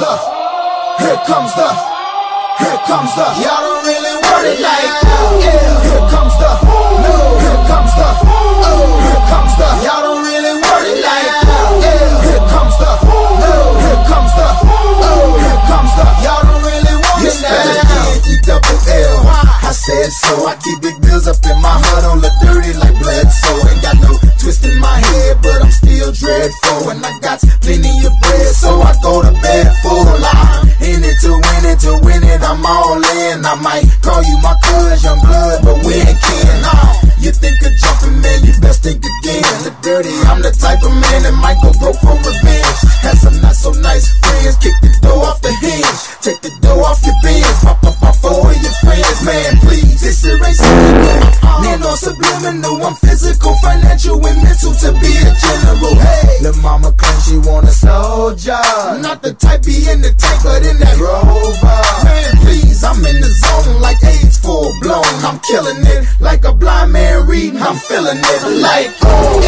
the, here comes the, here comes the. Y'all don't really want it like. To win it, to win it. I'm all in. I might call you my cuz, young blood, but we ain't kin. Nah, you think of jumping, man, you best think again. The dirty, I'm the type of man that might go broke for revenge. Had some not so nice friends, kick the door off the hinge, take the door off your bins, pop up my four of your friends, man, please. This shit ain't cynical. Man on subliminal, I'm physical, financial, and mental to be a general. Hey, the mama claims she want a soldier, not the type be in the tank, but in that rover. Man, please, I'm in the zone like AIDS full blown. I'm killing it like a blind man reading. I'm feeling it like, oh,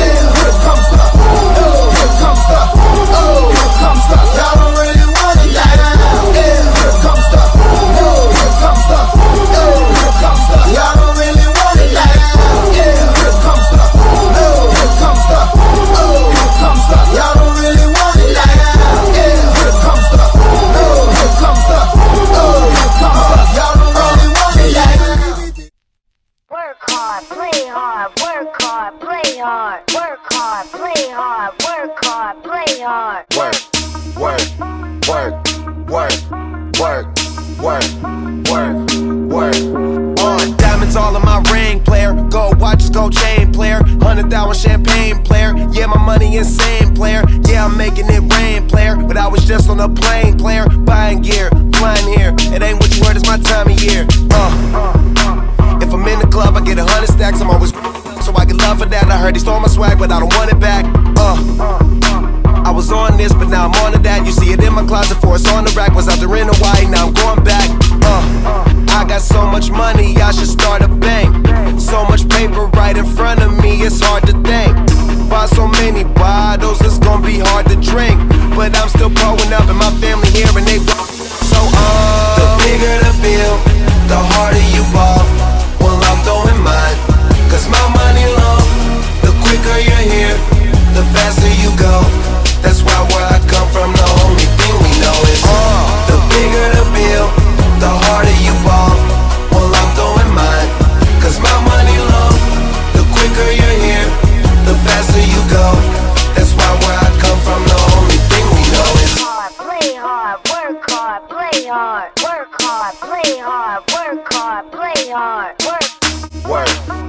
hard, play hard, work hard, play hard, work hard, play hard. work, work, work, work, work, work, work, work. On diamonds all in my ring, player. Gold watches, gold chain, player. Hundred thousand champagne, player. Yeah, my money insane, player. Yeah, I'm making it rain, player. But I was just on a plane, player. Buying gear, flying here. It ain't what you heard, it's my time of year. Heard he stole my swag, but I don't want it back. Uh. I was on this, but now I'm on to that. You see it in my closet for it's on the rack. Was out there in Hawaii, now I'm going back. Uh, I got so much money, I should start a bank. So much paper right in front of me, it's hard to think. Buy so many bottles, it's gonna be hard to drink. But I'm still growing up, and my family here, and they so uh. The bigger the bill, the harder play hard, work hard, play hard, work hard, play hard, work. work,